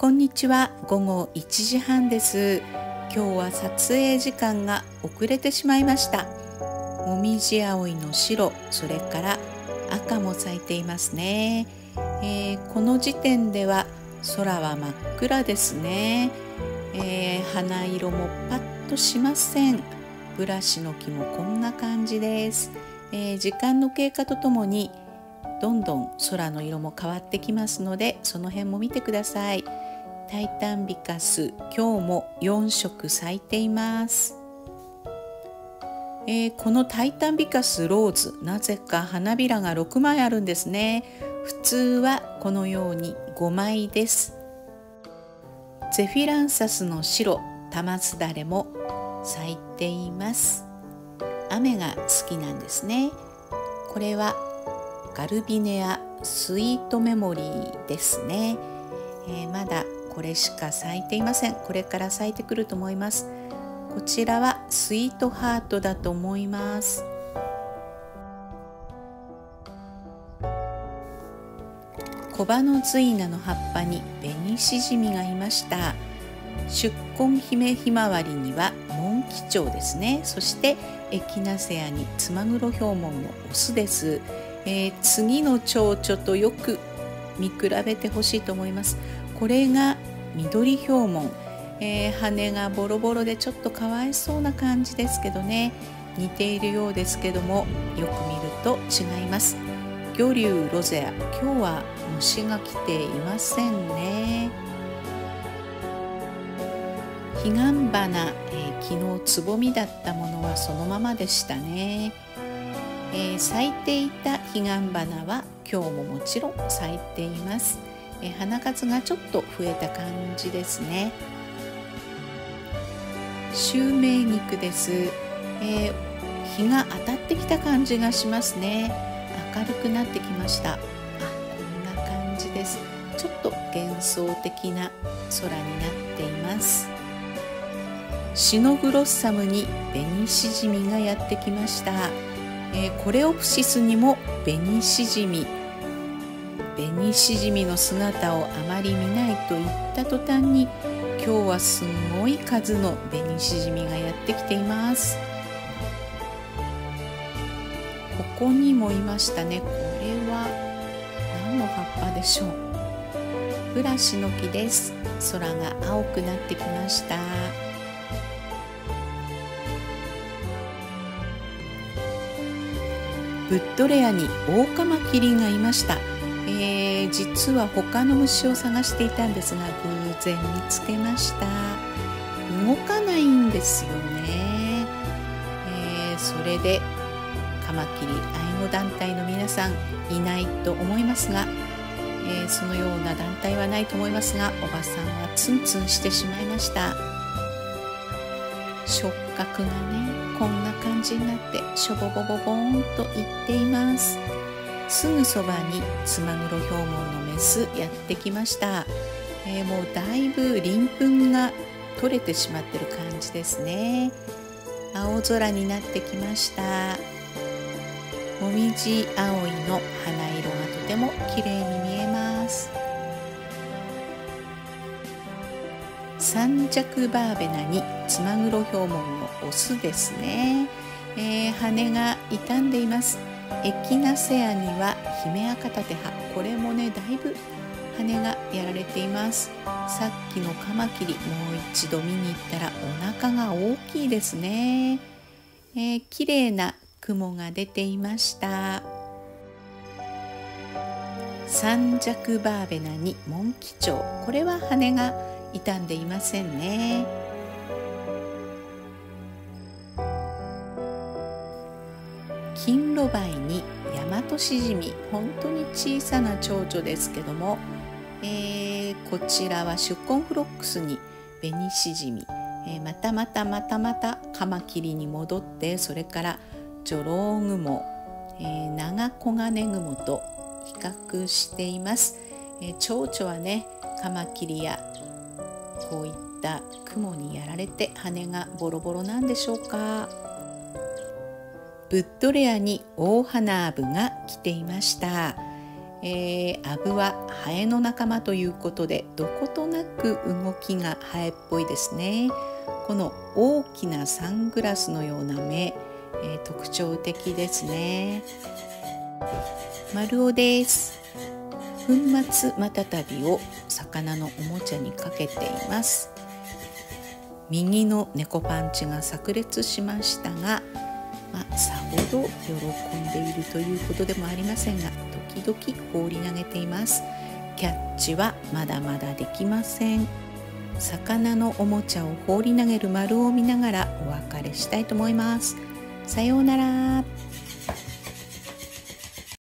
こんにちは。午後1時半です。今日は撮影時間が遅れてしまいました。もみじ葵の白それから赤も咲いていますね、えー、この時点では空は真っ暗ですね、えー、花色もパッとしません。ブラシの木もこんな感じです、えー、時間の経過とともにどんどん空の色も変わってきますのでその辺も見てください。タイタンビカス今日も4色咲いています。えー、このタイタンビカスローズなぜか花びらが6枚あるんですね。普通はこのように5枚です。ゼフィランサスの白玉すだれも咲いています。雨が好きなんですね。これはガルビネアスイートメモリーですね、えー、まだこれしか咲いていません。これから咲いてくると思います。こちらはスイートハートだと思います。コバノズイナの葉っぱに紅シジミがいました。出根姫ひまわりにはモンキチョウですね。そしてエキナセアにツマグロヒョウモンのオスです。えー、次の蝶々とよく見比べてほしいと思います。これが緑ヒョウモン、えー、羽がボロボロでちょっとかわいそうな感じですけどね。似ているようですけどもよく見ると違います。魚竜ロゼア。今日は虫が来ていませんね。彼岸花、えー、昨日つぼみだったものはそのままでしたね。えー、咲いていた彼岸花は今日ももちろん咲いています、え、花数がちょっと増えた感じですね。シュウメイ肉です、えー、日が当たってきた感じがしますね。明るくなってきました。あこんな感じです。ちょっと幻想的な空になっています。シノグロッサムに紅シジミがやってきました。えー、コレオプシスにもベニシジミ。ベニシジミの姿をあまり見ないと言った途端に今日はすごい数のベニシジミがやってきています。ここにもいましたね。これは何の葉っぱでしょう？ブラシの木です。空が青くなってきました。ブッドレアにオオカマキリがいました、えー、実は他の虫を探していたんですが偶然見つけました。動かないんですよね、えー、それでカマキリ愛護団体の皆さんいないと思いますが、えー、そのような団体はないと思いますがおばさんはツンツンしてしまいました。触覚がねこんな感じになってしょぼぼぼぼーんと言っています。すぐそばにツマグロヒョウモンのメスやってきました、えー、もうだいぶ鱗粉が取れてしまってる感じですね。青空になってきました。もみじ葵の花色がとても綺麗に見えます。三尺バーベナにツマグロヒョウモンのオスですね、えー、羽が傷んでいます。エキナセアにはヒメアカタテハこれもねだいぶ羽がやられています。さっきのカマキリもう一度見に行ったらお腹が大きいですね、えー、綺麗な雲が出ていました。三尺バーベナにモンキチョウ。これは羽が傷んでいませんね。金ロバイにヤマトシジミ本当に小さな蝶々ですけども、えー、こちらはシュコンフロックスにベニシジミ、えー、またまたまたまたカマキリに戻ってそれからジョロウグモ、えー、ナガコガネグモと比較しています、えー、蝶々はねカマキリやこういった雲にやられて羽がボロボロなんでしょうか。ブッドレアに大花アブが来ていました、えー、アブはハエの仲間ということでどことなく動きがハエっぽいですね。この大きなサングラスのような目、えー、特徴的ですね。丸尾です。粉末またたびを魚のおもちゃにかけています。右の猫パンチが炸裂しましたが、まあ、さほど喜んでいるということでもありませんが時々放り投げています。キャッチはまだまだできません。魚のおもちゃを放り投げる丸を見ながらお別れしたいと思います。さようなら。